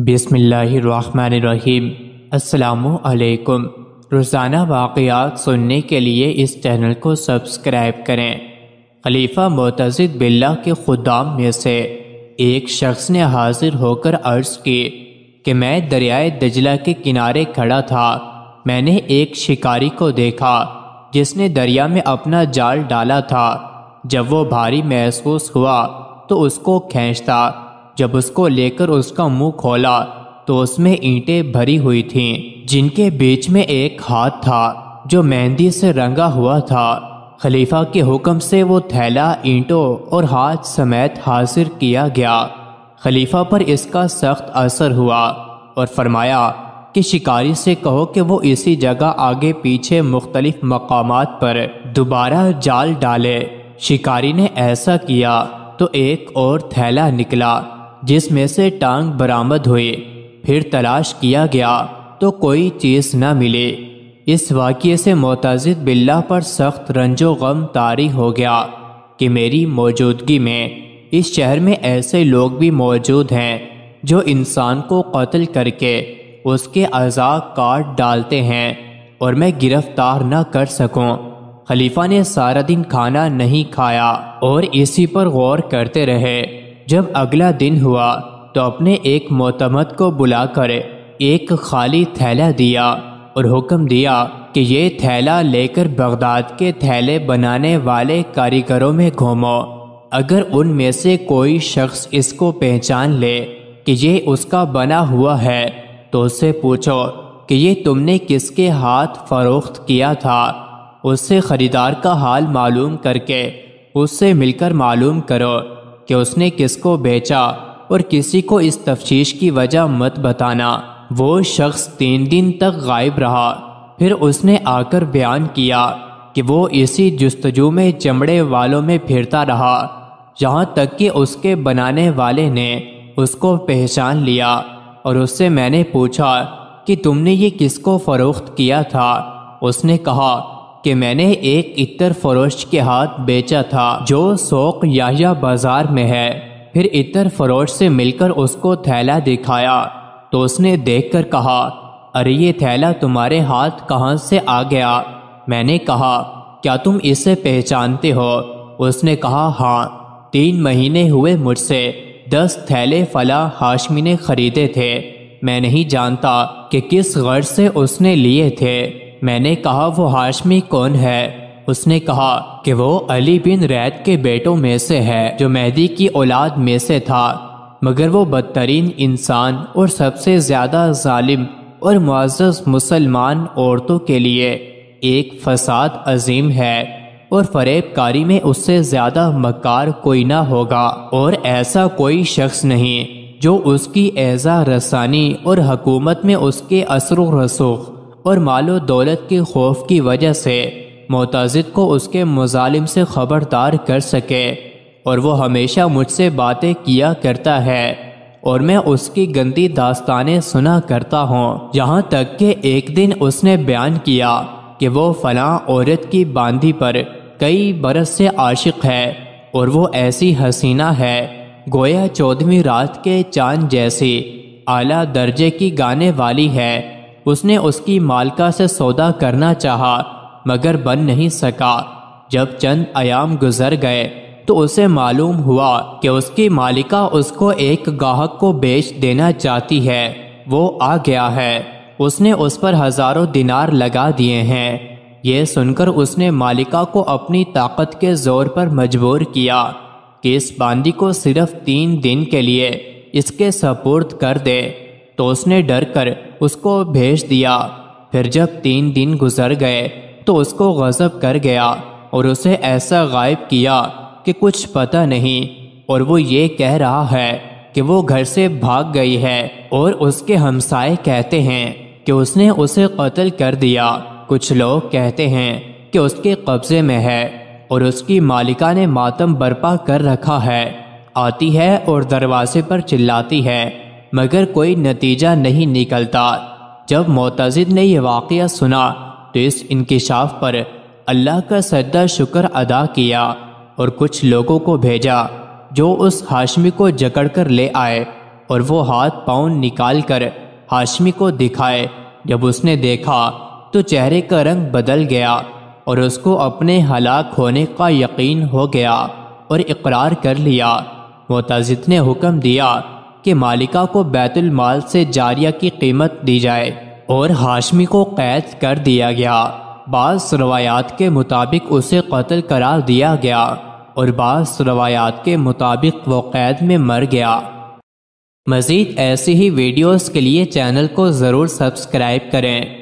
बिसमीम असलकुम रोज़ाना वाक़ात सुनने के लिए इस चैनल को सब्सक्राइब करें। खलीफा मोतज़द बिल्ला के खुदाम में से एक शख्स ने हाजिर होकर अर्ज़ की कि मैं दरियाए दजला के किनारे खड़ा था। मैंने एक शिकारी को देखा, जिसने दरिया में अपना जाल डाला था। जब वो भारी महसूस हुआ तो उसको खींचता। जब उसको लेकर उसका मुँह खोला तो उसमें ईंटें भरी हुई थीं, जिनके बीच में एक हाथ था जो मेहंदी से रंगा हुआ था। खलीफा के हुक्म से वो थैला ईंटों और हाथ समेत हाजिर किया गया। खलीफा पर इसका सख्त असर हुआ और फरमाया कि शिकारी से कहो कि वो इसी जगह आगे पीछे मुख्तलिफ़ मकामात पर दोबारा जाल डाले। शिकारी ने ऐसा किया तो एक और थैला निकला। जिसमें से टांग बरामद हुई। फिर तलाश किया गया तो कोई चीज़ न मिले। इस वाक्य से मोतजिद बिल्ला पर सख्त रंजो गम तारी हो गया कि मेरी मौजूदगी में, इस शहर में ऐसे लोग भी मौजूद हैं, जो इंसान को कत्ल करके उसके अज़ा काट डालते हैं और मैं गिरफ़्तार न कर सकूँ। खलीफा ने सारा दिन खाना नहीं खाया और इसी पर गौर करते रहे। जब अगला दिन हुआ तो अपने एक मोतमद को बुलाकर एक खाली थैला दिया और हुक्म दिया कि ये थैला लेकर बगदाद के थैले बनाने वाले कारीगरों में घूमो। अगर उनमें से कोई शख्स इसको पहचान ले कि ये उसका बना हुआ है तो उससे पूछो कि ये तुमने किसके हाथ फरोख्त किया था। उससे ख़रीदार का हाल मालूम करके उससे मिलकर मालूम करो। कि उसने किसको बेचा और किसी को इस तफ्तीश की वजह मत बताना। वो शख्स तीन दिन तक गायब रहा। फिर उसने आकर बयान किया कि वो इसी जस्तजू में चमड़े वालों में फिरता रहा यहाँ तक कि उसके बनाने वाले ने उसको पहचान लिया और उससे मैंने पूछा कि तुमने ये किसको फ़रोख्त किया था? उसने कहा कि मैंने एक इतर फरोश के हाथ बेचा था, जो सोक याहिया बाज़ार में है। फिर इतर फरोश से मिलकर उसको थैला दिखाया। तो उसने देखकर कहा, अरे, ये थैला तुम्हारे हाथ कहाँ से आ गया? मैंने कहा, क्या तुम इसे पहचानते हो? उसने कहा हाँ तीन महीने हुए मुझसे। दस थैले फला हाशमी ने खरीदे थे। मैं नहीं जानता कि किस गर्ज से उसने लिए थे। मैंने कहा, वो हाशमी कौन है? उसने कहा कि वो अली बिन रैद के बेटों में से है, जो मेहदी की औलाद में से था। मगर वो बदतरीन इंसान और सबसे ज़्यादा जालिम और मुआज़ मुसलमान औरतों के लिए एक फसाद अजीम है और फरेबकारी में उससे ज़्यादा मकार कोई ना होगा। और ऐसा कोई शख्स नहीं, जो उसकी एज़ा रसानी और हकूमत में उसके असर रसूख और मालो दौलत के खौफ की वजह से मोतज़द को उसके मुजालिम से ख़बरदार कर सके। और वो हमेशा मुझसे बातें किया करता है और मैं उसकी गंदी दास्तानें सुना करता हूँ। यहाँ तक कि एक दिन उसने बयान किया कि वो फलां औरत की बांदी पर कई बरस से आशिक है और वो ऐसी हसीना है, गोया चौदहवीं रात के चाँद जैसी, आला दर्जे की गाने वाली है। उसने उसकी मालका से सौदा करना चाहा, मगर बन नहीं सका। जब चंद आयाम गुजर गए तो उसे मालूम हुआ कि उसकी मालिका उसको एक गाहक को बेच देना चाहती है। वो आ गया है। उसने उस पर हज़ारों दिनार लगा दिए हैं। यह सुनकर उसने मालिका को अपनी ताकत के ज़ोर पर मजबूर किया कि इस बांदी को सिर्फ़ तीन दिन के लिए इसके सपुर्द कर दे। तो उसने डर कर उसको भेज दिया। फिर जब तीन दिन गुजर गए तो उसको गजब कर गया और उसे ऐसा गायब किया कि कुछ पता नहीं। और वो ये कह रहा है कि वो घर से भाग गई है और उसके हमसाए कहते हैं कि उसने उसे कत्ल कर दिया। कुछ लोग कहते हैं कि उसके कब्जे में है और उसकी मालिका ने मातम बर्पा कर रखा है, आती है और दरवाजे पर चिल्लाती है। मगर कोई नतीजा नहीं निकलता। जब मोतजिद ने यह वाक़ सुना तो इस इंकशाफ पर अल्लाह का सद्दा शुक्र अदा किया और कुछ लोगों को भेजा, जो उस हाशमी को जकड़ कर ले आए और वो हाथ पाँव निकाल कर हाशमी को दिखाए। जब उसने देखा तो चेहरे का रंग बदल गया और उसको अपने हलाक होने का यकीन हो गया और इकरार कर लिया। मोताजिद ने हुक्म दिया कि मालिका को बैतुल माल से जारिया की कीमत दी जाए और हाशमी को कैद कर दिया गया। बास रवायात के मुताबिक उसे कत्ल करार दिया गया और बास रवायात के मुताबिक वो कैद में मर गया। मज़ीद ऐसी ही वीडियोस के लिए चैनल को ज़रूर सब्सक्राइब करें।